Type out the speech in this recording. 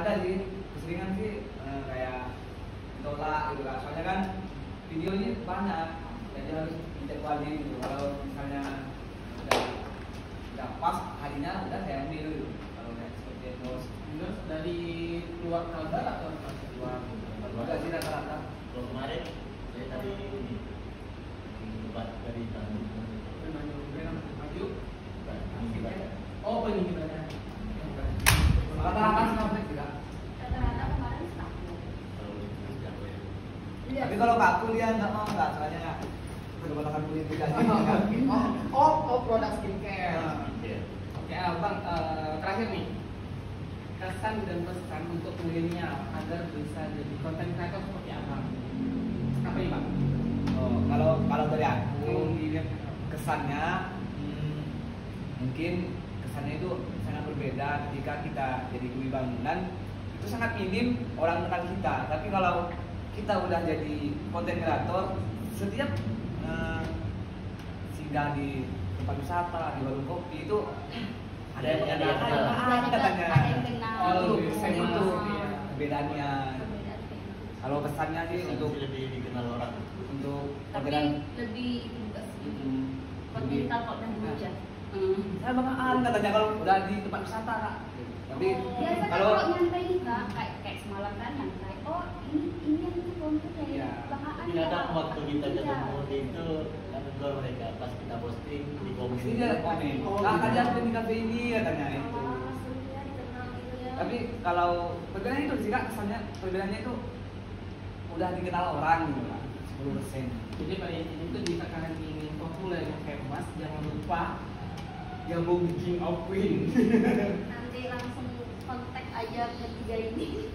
ada sih keseringan sih eh, kayak tolak gitu kan. Soalnya kan videonya banyak jadi harus dijadwalin gitu. Kalau misalnya udah udah pas harinya udah saya ambil gitu. Kalau kayak seperti itu Terus dari luar kalbar atau luar? udah sih rata-rata. Kalau kemarin saya tadi ini. Tempat dari Tanjung Maju. Oh, ini gimana? rata-rata sampai tidak Rata-rata kemarin satu. Kalau itu jago ya. Iya. tapi kalau kak kuliah nggak mau nggak soalnya nggak sih kan Oh, oh, oh, produk skincare. Iya. Oke, abang eh, terakhir nih kesan dan pesan untuk milenial agar bisa jadi konten kreator seperti abang. Apa nih bang? oh, kalau kalau dari aku kesannya hmm, mungkin kesannya itu sangat berbeda ketika kita jadi kuli bangunan itu sangat minim orang kenal kita tapi kalau kita udah jadi konten kreator setiap eh, singgah di tempat wisata di warung kopi itu ada yang Ada yang mengenal kenal. "Ah, katanya Ada yang kenal. Oh, itu lebih itu perbedaannya gitu. kalau pesannya sih untuk lebih dikenal orang. untuk Tapi lebih Kontinental kok dan Nah. aja. saya banggaan katanya kalau udah di tempat wisata kak tapi Biasa kan kalau kalau nyantai kak, kayak kayak semalam kan nyantai. Oh ini ini yang itu konten ya. Iya. Ya, kadang Pak. waktu kita Iya. ketemu di itu kan keluar mereka pas kita posting di komen. Sini dia komen, Oh, ah gitu. aku di kafe ini katanya itu. Oh, sudah dikenal gitu ya. Tapi kalau perbedaannya itu sih kak, kesannya perbedaannya itu udah dikenal orang gitu kan, 10 persen. Jadi pada intinya itu jika kalian ingin populer dan famous, jangan lupa gabung King of Queen. nanti langsung kontak aja ke tiga ini.